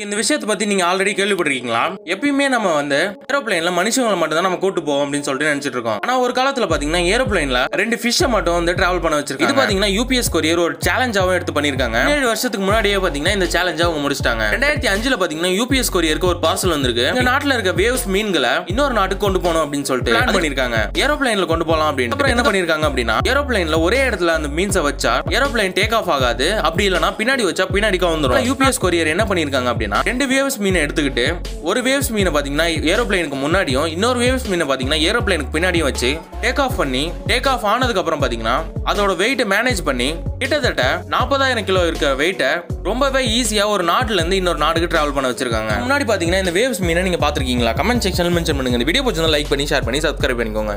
இந்த விஷயத்தை பத்தி நீங்க ஆல்ரெடி கேள்விப்பட்டிருக்கீங்களா? எப்பயுமே நம்ம வந்து ஏரோப்ளைன்ல மனுஷங்களை மட்டும் தான் நம்ம கூட்டு போவோம் அப்படின்னு சொல்லிட்டு நினைச்சிட்டு இருக்கோம். ஆனா ஒரு காலத்துல பாத்தீங்கன்னா ஏரோப்ளைன்ல ரெண்டு ஃபிஷ்ஷை மட்டும் வந்து டிராவல் பண்ண வச்சிருக்காங்க. இது பாத்தீங்கன்னா யூபிஎஸ் கொரியர் ஒரு சேலஞ்சாவும் எடுத்து பண்ணிருக்காங்க. ஏழு வருஷத்துக்கு முன்னாடியே பாத்தீங்கன்னா இந்த சேலஞ்சா அவங்க முடிச்சிட்டாங்க. ரெண்டாயிரத்தி அஞ்சுல பாத்தீங்கன்னா யூபிஎஸ் கொரியருக்கு ஒரு பார்சல் வந்திருக்கு. இந்த நாட்டுல இருக்க வேவ்ஸ் மீன்களை இன்னொரு நாட்டுக்கு கொண்டு போகணும் அப்படின்னு சொல்லிட்டு பிளான் பண்ணிருக்காங்க. ஏரோப்ளைன்ல கொண்டு போகலாம் அப்படின்னு அப்புறம் என்ன பண்ணிருக்காங்க அப்படின்னா ஏரோப்ளைன்ல ஒரே இடத்துல அந்த மீன்ஸை வச்சா ஏரோப்ளைன் டேக் ஆஃப் ஆகாது. அப்படி இல்லைன்னா பின்னாடி வச்சா பின்னாடி வந்துடும் யூபிஎஸ் கொரியர் என்ன பண்ணிருக்காங்க அப்படின்னா ரெண்டு வேவ்ஸ் மீனை எடுத்துக்கிட்டு ஒரு வேவ்ஸ் மீனை பார்த்தீங்கன்னா ஏரோப்ளைனுக்கு முன்னாடியும் இன்னொரு வேவ்ஸ் மீனை பார்த்தீங்கன்னா ஏரோப்ளைனுக்கு பின்னாடியும் வச்சு டேக் ஆஃப் பண்ணி டேக் ஆஃப் ஆனதுக்கு அப்புறம் பார்த்தீங்கன்னா அதோட வெயிட்டை மேனேஜ் பண்ணி கிட்டத்தட்ட நாற்பதாயிரம் கிலோ இருக்க வெயிட்டை ரொம்பவே ஈஸியாக ஒரு நாட்டிலேருந்து இன்னொரு நாட்டுக்கு ட்ராவல் பண்ண வச்சிருக்காங்க. முன்னாடி பார்த்தீங்கன்னா இந்த வேவ்ஸ் மீனை நீங்கள் பார்த்துருக்கீங்களா கமெண்ட் செக்ஷனில் மென்ஷன் பண்ணுங்க. இந்த வீடியோ பிடிச்சிருந்தா லைக் பண்ணி ஷேர் பண்ணி சப்ஸ்கிரைப் பண்ணிக்கோங்க.